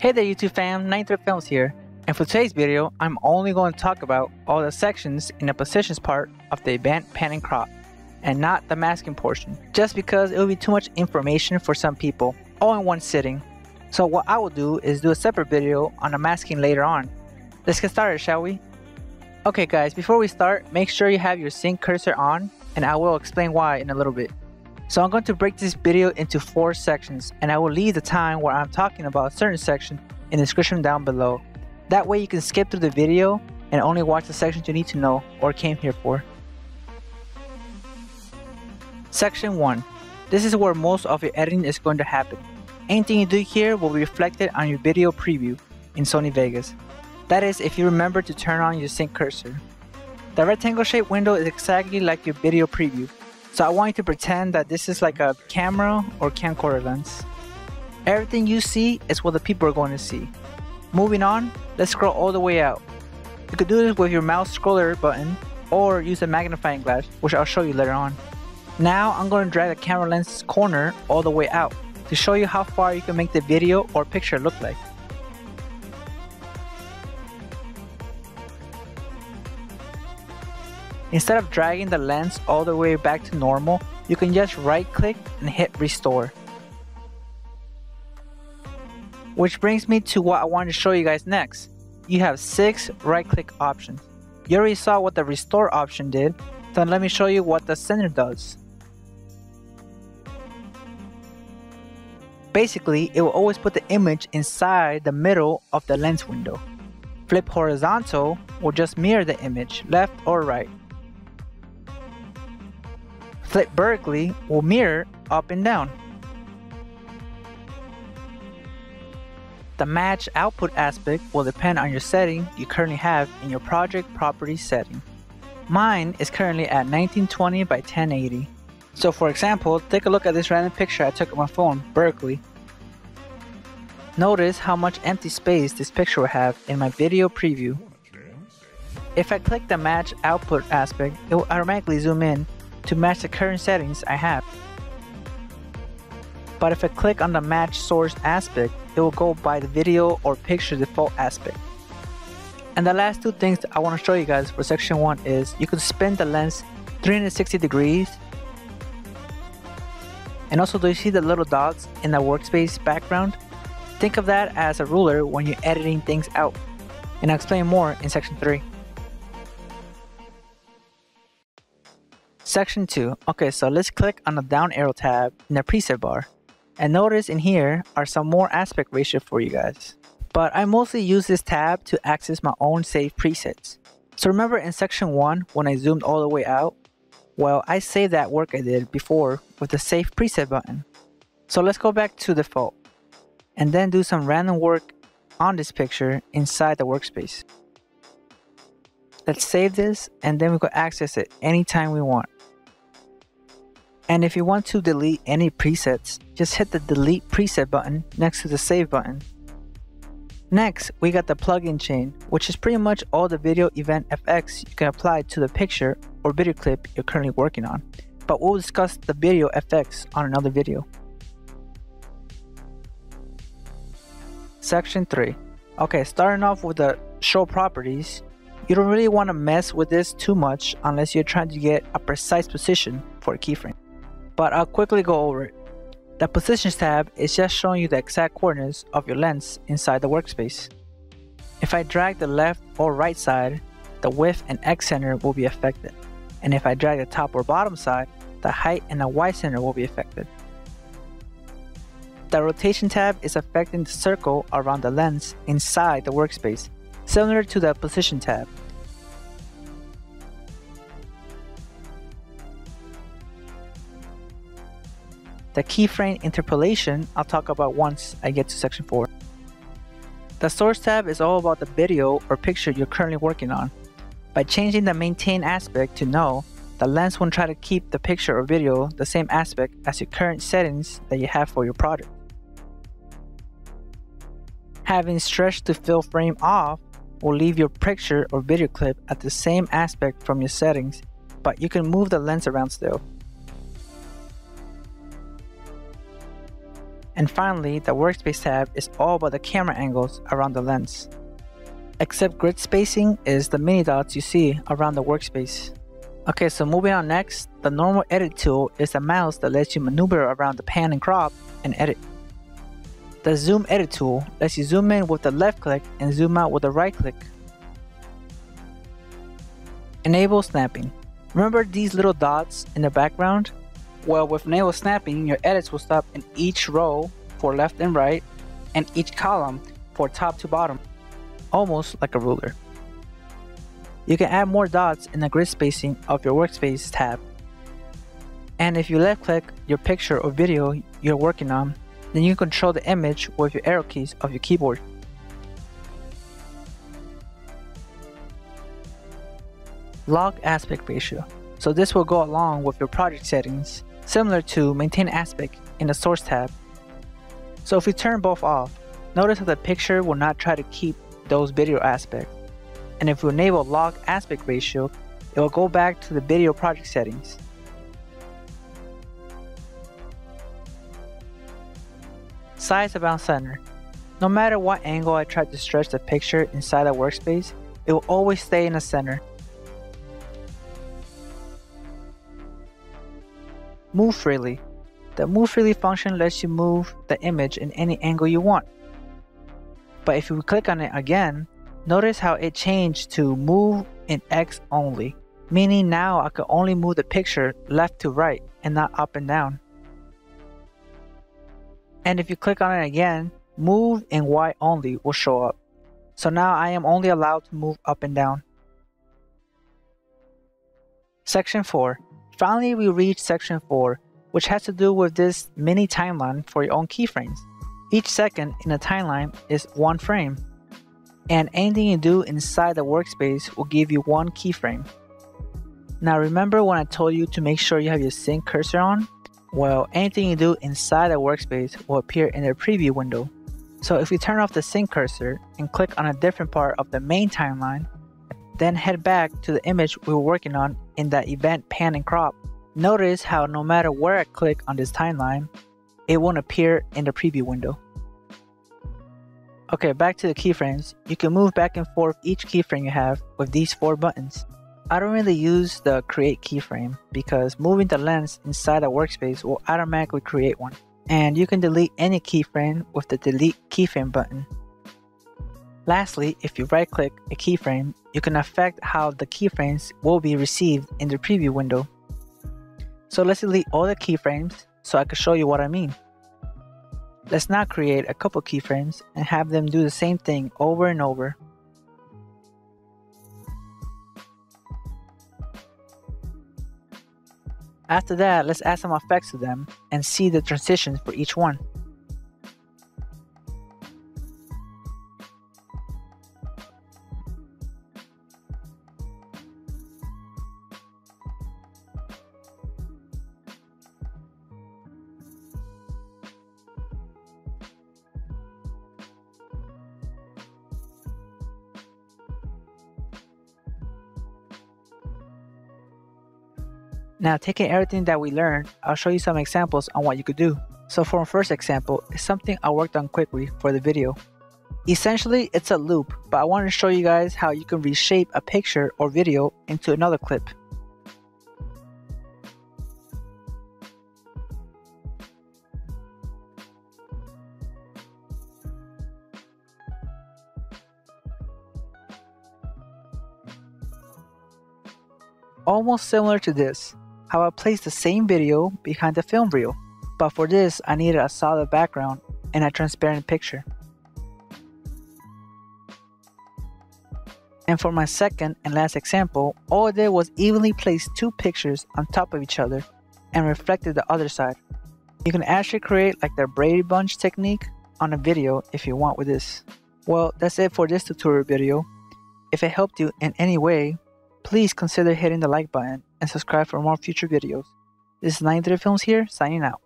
Hey there YouTube fam, 93 Filmz here, and for today's video, I'm only going to talk about all the sections in the positions part of the event pan and crop, and not the masking portion, just because it will be too much information for some people, all in one sitting. So what I will do is do a separate video on the masking later on. Let's get started, shall we? Okay guys, before we start, make sure you have your sync cursor on, and I will explain why in a little bit. So I'm going to break this video into four sections and I will leave the time where I'm talking about a certain section in the description down below. That way you can skip through the video and only watch the sections you need to know or came here for. Section 1. This is where most of your editing is going to happen. Anything you do here will be reflected on your video preview in Sony Vegas. That is if you remember to turn on your sync cursor. The rectangle shaped window is exactly like your video preview so I want you to pretend that this is like a camera or camcorder lens. Everything you see is what the people are going to see. Moving on, let's scroll all the way out. You could do this with your mouse scroller button or use a magnifying glass, which I'll show you later on. Now I'm going to drag the camera lens corner all the way out to show you how far you can make the video or picture look like. Instead of dragging the lens all the way back to normal, you can just right click and hit restore. Which brings me to what I wanted to show you guys next. You have 6 right click options. You already saw what the restore option did, so let me show you what the center does. Basically, it will always put the image inside the middle of the lens window. Flip horizontal will just mirror the image, left or right. Flip vertically will mirror up and down. The match output aspect will depend on your setting you currently have in your project property setting. Mine is currently at 1920 by 1080. So for example, take a look at this random picture I took on my phone, Berkeley. Notice how much empty space this picture will have in my video preview. If I click the match output aspect, it will automatically zoom in to match the current settings I have. But if I click on the match source aspect, it will go by the video or picture default aspect. And the last two things I want to show you guys for section 1 is you can spin the lens 360 degrees and also do you see the little dots in the workspace background? Think of that as a ruler when you're editing things out. And I'll explain more in section 3. Section 2. Okay, so let's click on the down arrow tab in the preset bar. And notice in here are some more aspect ratio for you guys. But I mostly use this tab to access my own saved presets. So remember in section 1 when I zoomed all the way out? Well, I saved that work I did before with the save preset button. So let's go back to default and then do some random work on this picture inside the workspace. Let's save this and then we can access it anytime we want. And if you want to delete any presets, just hit the delete preset button next to the save button. Next, we got the plugin chain, which is pretty much all the video event FX you can apply to the picture or video clip you're currently working on. But we'll discuss the video FX on another video. Section 3. Okay, starting off with the show properties, you don't really want to mess with this too much unless you're trying to get a precise position for a keyframe but I'll quickly go over it. The Positions tab is just showing you the exact coordinates of your lens inside the workspace. If I drag the left or right side, the width and X center will be affected. And if I drag the top or bottom side, the height and the Y center will be affected. The Rotation tab is affecting the circle around the lens inside the workspace, similar to the Position tab. The keyframe interpolation I'll talk about once I get to section 4. The source tab is all about the video or picture you're currently working on. By changing the maintain aspect to no, the lens won't try to keep the picture or video the same aspect as your current settings that you have for your project. Having stretch to fill frame off will leave your picture or video clip at the same aspect from your settings, but you can move the lens around still. And finally, the workspace tab is all about the camera angles around the lens. Except grid spacing is the mini dots you see around the workspace. Okay, so moving on next, the normal edit tool is a mouse that lets you maneuver around the pan and crop and edit. The zoom edit tool lets you zoom in with the left click and zoom out with the right click. Enable snapping. Remember these little dots in the background? Well, with enable snapping, your edits will stop in each row for left and right and each column for top to bottom, almost like a ruler. You can add more dots in the grid spacing of your workspace tab. And if you left click your picture or video you're working on, then you can control the image with your arrow keys of your keyboard. Lock aspect ratio. So this will go along with your project settings, similar to maintain aspect in the source tab. So if we turn both off, notice how the picture will not try to keep those video aspects. And if we enable lock aspect ratio, it will go back to the video project settings. Size about center. No matter what angle I try to stretch the picture inside the workspace, it will always stay in the center. Move freely. The move freely function lets you move the image in any angle you want. But if you click on it again, notice how it changed to move in X only, meaning now I can only move the picture left to right and not up and down. And if you click on it again, move in Y only will show up. So now I am only allowed to move up and down. Section 4 Finally, we reach section 4, which has to do with this mini timeline for your own keyframes. Each second in a timeline is one frame, and anything you do inside the workspace will give you one keyframe. Now remember when I told you to make sure you have your sync cursor on? Well, anything you do inside the workspace will appear in the preview window. So if we turn off the sync cursor and click on a different part of the main timeline, then head back to the image we were working on in that event pan and crop. Notice how no matter where I click on this timeline, it won't appear in the preview window. Okay, back to the keyframes. You can move back and forth each keyframe you have with these four buttons. I don't really use the create keyframe because moving the lens inside a workspace will automatically create one. And you can delete any keyframe with the delete keyframe button. Lastly, if you right click a keyframe, you can affect how the keyframes will be received in the preview window. So let's delete all the keyframes so I can show you what I mean. Let's now create a couple keyframes and have them do the same thing over and over. After that, let's add some effects to them and see the transitions for each one. Now taking everything that we learned, I'll show you some examples on what you could do. So for our first example, it's something I worked on quickly for the video. Essentially, it's a loop, but I want to show you guys how you can reshape a picture or video into another clip. Almost similar to this, how I placed the same video behind the film reel, but for this I needed a solid background and a transparent picture. And for my second and last example, all I did was evenly place two pictures on top of each other and reflected the other side. You can actually create like the Brady Bunch technique on a video if you want with this. Well, that's it for this tutorial video. If it helped you in any way, Please consider hitting the like button and subscribe for more future videos. This is 93 Filmz here, signing out.